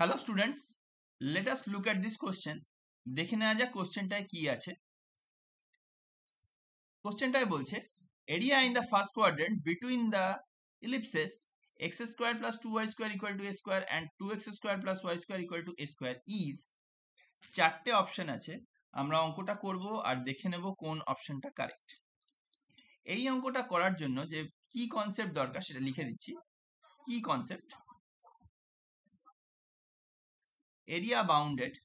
Hello students let us look at this question দেখে নেওয়া যাক কোশ্চেনটায় কি আছে। কোশ্চেনটায় বলছে area in the first quadrant between the ellipses x square plus two y square equal to a square and two x square plus y square equal to a square is চারটে option আছে। আমরা অঙ্কটা করব আর দেখে নেব কোন অপশনটা correct এই অঙ্কটা করার জন্য যে কি কনসেপ্ট দরকার সেটা লিখে দিচ্ছি। কি concept area bounded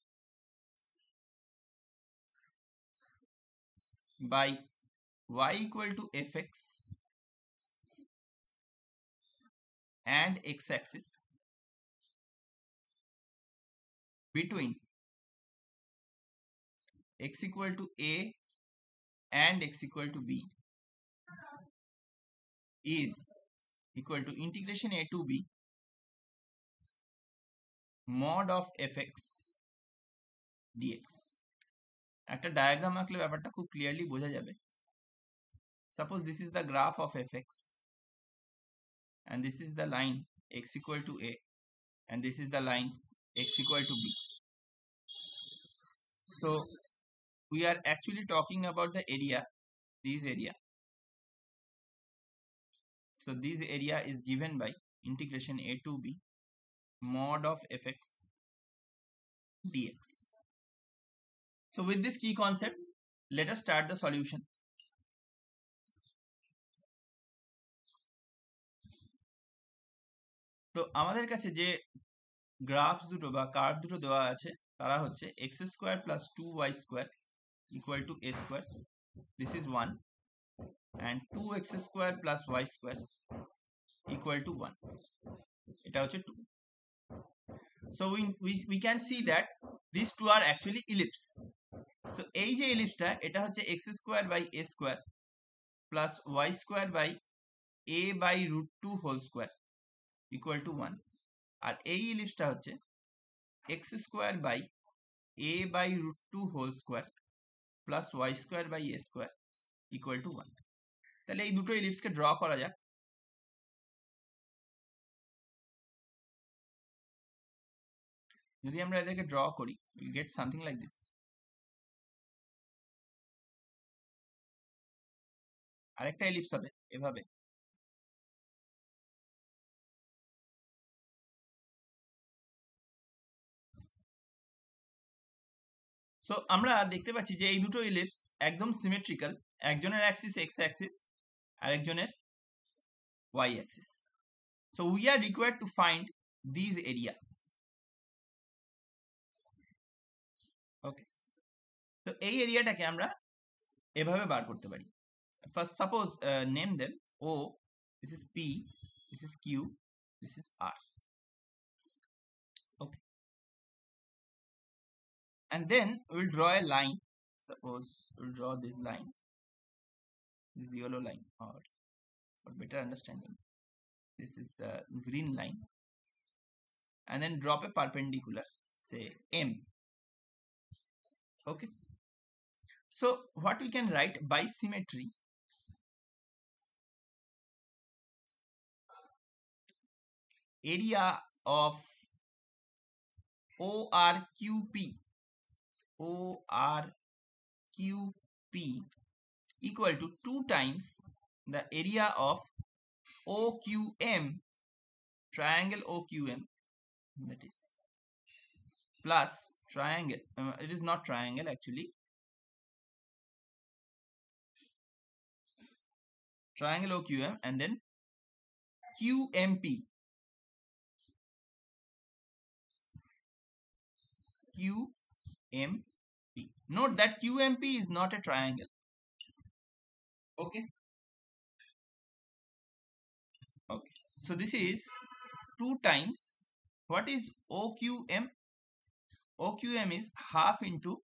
by y equal to fx and x-axis between x equal to a and x equal to b is equal to integration a to b mod of fx dx একটা diagram আঁকলে ব্যাপারটা খুব clearly বোঝা যাবে suppose this is the graph of fx and this is the line x equal to a and this is the line x equal to b so we are actually talking about the area this area so this area is given by integration a to b mod of fx dx. So with this key concept, let us start the solution. তো আমাদের কাছে যে graph দুটো বা curve দুটো দেওয়া আছে তারা হচ্ছে x square plus two y square equal to a square this is one and two x square plus y square equal to one এটা হচ্ছে two So we, we, we can see that these two are actually ellipse. So এই যে ইলিপসটা এটা হচ্ছে x square by a square plus y square by a by root two whole square equal to one আর এই ইলিপসটা হচ্ছে x square by a by root two whole square plus y square by a square equal to one তাহলে এই দুটো ইলিপসকে draw করা যাক। যদি আমরা এদেরকে ড্র করি will get something like this আরেকটা এলিপস হবে, এভাবে। সো আমরা দেখতে পাচ্ছি যে এই দুটো ইলিপস একদম সিমেট্রিক্যাল একজনের অ্যাক্সিস এক্স অ্যাক্সিস আরেকজনের y axis so we are required to find these area তো এই এরিয়াটাকে আমরা এভাবে বার করতে পারি first suppose name them O this is P this is Q this is R okay and then we'll draw a line suppose we'll draw this line this yellow line or for better understanding this is the green line and then drop a perpendicular say m okay so what we can write by symmetry? Area of ORQP ORQP equal to 2 times the area of OQM triangle OQM that is plus triangle uh, it is not triangle actually triangle OQM and then QMP QMP note that QMP is not a triangle. Okay? Okay. So this is 2 times what is OQM OQM is half into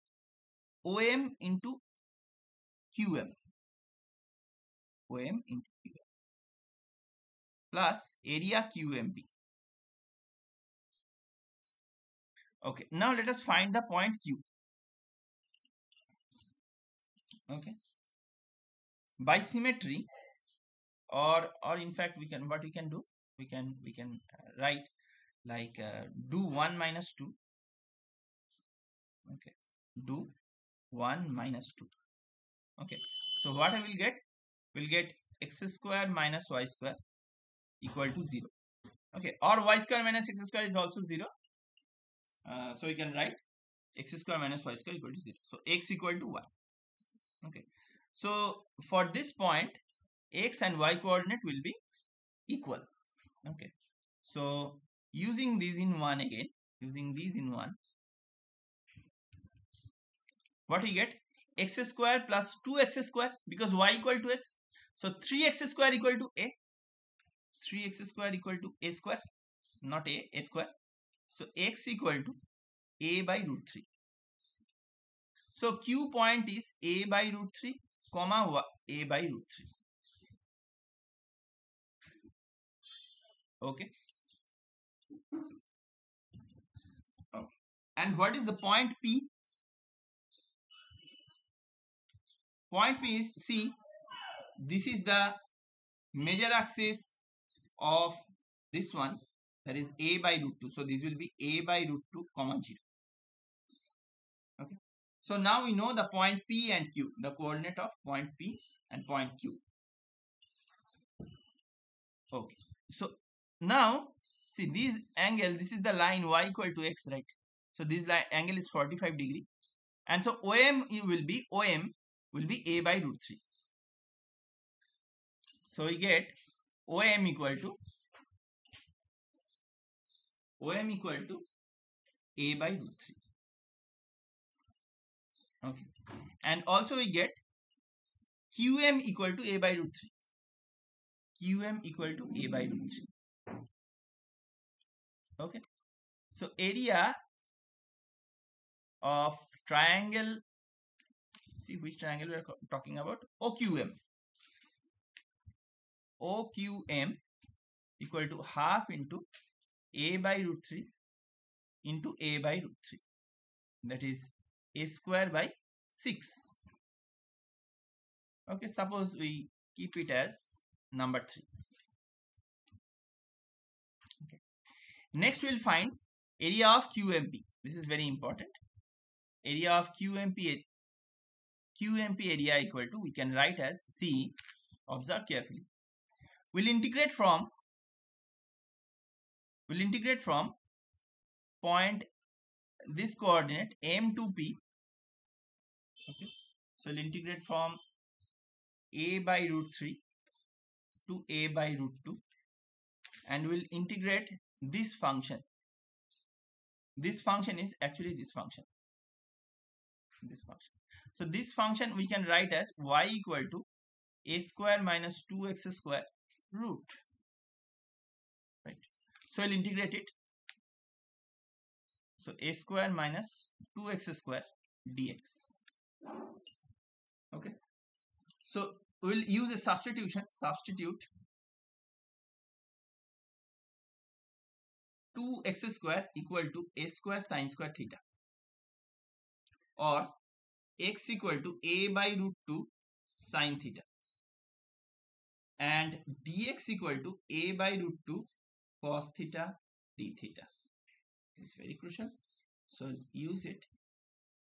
OM into QM. OM into QM. Plus area QMP. Okay, now let us find the point Q. Okay. By symmetry or or in fact we can what we can do we can we can uh, write like uh, do 1 minus 2 okay do 1 minus 2 okay so what i will get will get x square minus y square equal to 0 okay or y square minus x square is also 0 uh, so we can write x square minus y square equal to 0 so x equal to 1 okay so for this point x and y coordinate will be equal. Okay so using these in 1 again using these in 1 what we get? x square plus 2x square because y equal to x so 3x square equal to a. 3x square equal to a square not a a square. So x equal to a by root 3 so q point is a by root 3 comma a by root 3 okay. Okay. And what is the point p? Point p is see this is the major axis of this one that is a by root 2 so this will be a by root 2 comma 0 okay. So now we know the point p and q the coordinate of point p and point q. Okay. So now see this angle this is the line y equal to x right? So this line angle is 45 degree. And so om will be om will be a by root 3 so we get OM equal to OM equal to A by root 3. Okay. And also we get QM equal to A by root 3. QM equal to A by root 3. Okay. So area of triangle, see which triangle we are talking about? OQM. OQM equal to half into a by root 3 into a by root 3 that is a square by 6 okay suppose we keep it as number 3 okay. Next we'll find area of QMP this is very important. Area of QMP QMP area equal to we can write as C. Observe carefully will integrate from will integrate from point this coordinate m to p okay? So we'll integrate from a by root 3 to a by root 2 and we'll integrate this function. This function is actually this function. This function. So this function we can write as y equal to a square minus 2x square root right? So i'll integrate it. So a square minus 2x square dx okay? So we'll use a substitution substitute 2x square equal to a square sine square theta or x equal to a by root 2 sine theta and dx equal to a by root 2 cos theta d theta. This is very crucial. So use it.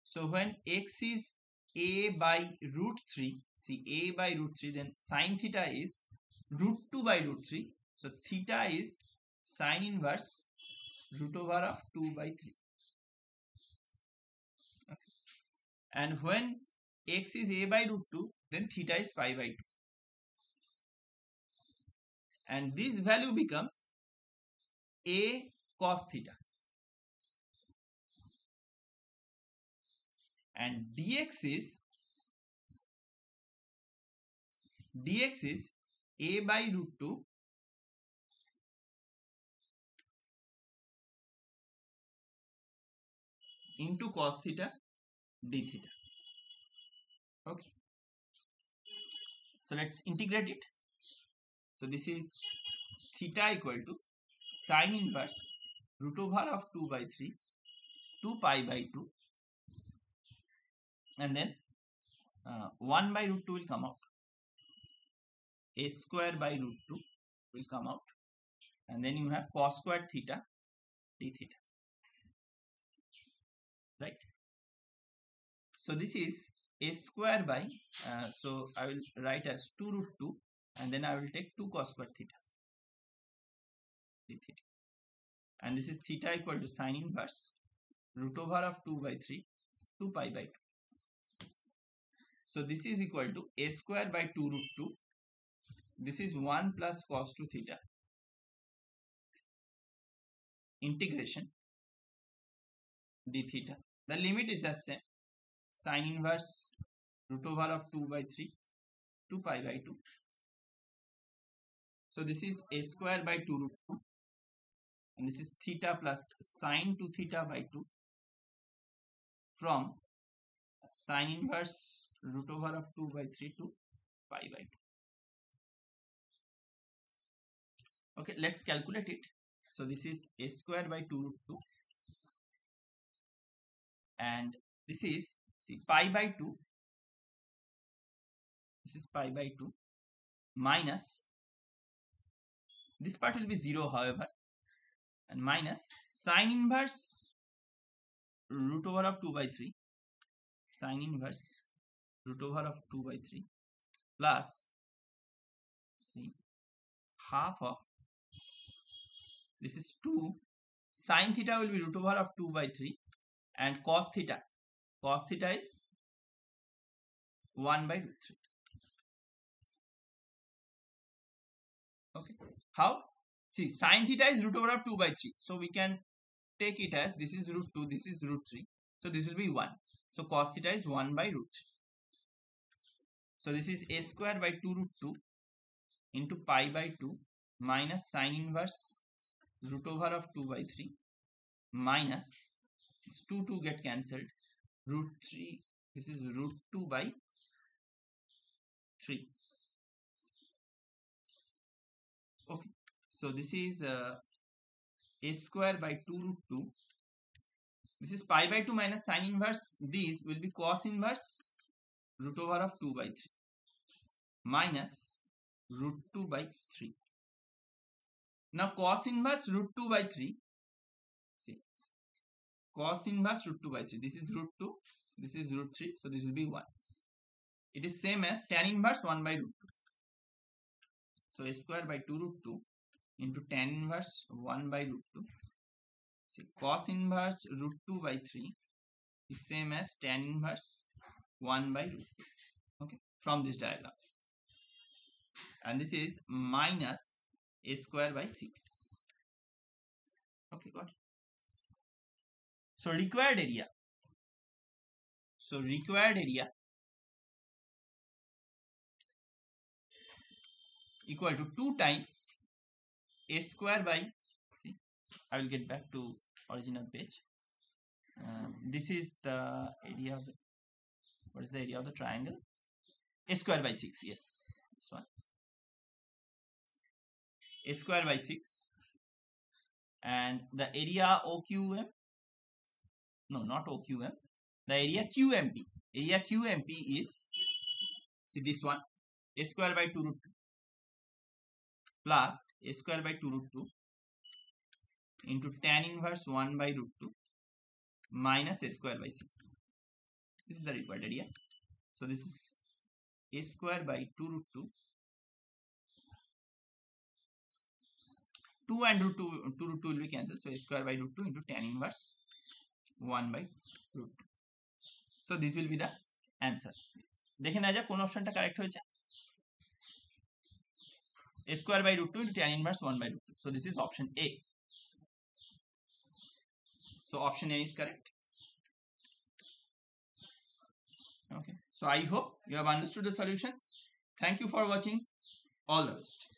So when x is a by root 3, see a by root 3, then sine theta is root 2 by root 3. So theta is sine inverse root over of 2 by 3. Okay. And when x is a by root 2, then theta is pi by 2 and this value becomes a cos theta. And dx is dx is a by root 2 into cos theta d theta. Okay. So let's integrate it so this is theta equal to sine inverse root over of 2 by 3, 2 pi by 2 and then uh, 1 by root 2 will come out. a square by root 2 will come out. And then you have cos square theta d theta. Right? So this is a square by uh, so i will write as 2 root 2 and then i will take 2 cos square theta theta and this is theta equal to sine inverse root over of 2 by 3 2 pi by 2 so this is equal to a square by 2 root 2 this is 1 plus cos 2 theta integration d theta. The limit is the same. Sine inverse root over of 2 by 3, 2 pi by 2. So this is a square by 2 root 2 and this is theta plus sine 2 theta by 2 from sine inverse root over of 2 by 3 to pi by 2. Okay, let's calculate it. So this is a square by 2 root 2 and this is see pi by 2 this is pi by 2 minus this part will be 0 however and minus sine inverse root over of 2 by 3 sine inverse root over of 2 by 3 plus see half of this is 2 sine theta will be root over of 2 by 3 and cos theta. Cos theta is 1 by root 3 how? See sine theta is root over of 2 by 3 so we can take it as this is root 2 this is root 3 so this will be 1 so cos theta is 1 by root 3 so this is a square by 2 root 2 into pi by 2 minus sine inverse root over of 2 by 3 2 2 get cancelled root 3 this is root 2 by 3 so this is uh, a square by 2 root 2 this is pi by 2 minus sine inverse This will be cos inverse root over of 2 by 3 minus root 2 by 3 now cos inverse root 2 by 3. See. Cos inverse root 2 by 3. This is root 2. This is root 3. So this will be 1. It is same as tan inverse 1 by root 2. So a square by 2 root 2 into tan inverse 1 by root 2. See cos inverse root 2 by 3 is same as tan inverse 1 by root 2. Okay. From this diagram. And this is minus a square by 6 okay got it so required area so required area equal to 2 times a square by see i will get back to original page. Um, this is the area of the what is the area of the triangle? A square by 6 yes this one. A square by 6 and the area OQM no not OQM the area QMP area QMP is see this one a square by 2 root 2 plus a square by 2 root 2 into tan inverse 1 by root 2 minus a square by 6 this is the required area so this is a square by 2 root 2 2 and root 2, 2 root 2 will be cancelled. So a square by root 2 into tan inverse 1 by root 2. So this will be the answer. দেখে না যা কোন অপশনটা correct হয়েছে a square by root 2 into tan inverse 1 by root 2. So this is option A. So option A is correct. Okay. So I hope you have understood the solution. Thank you for watching. All the best.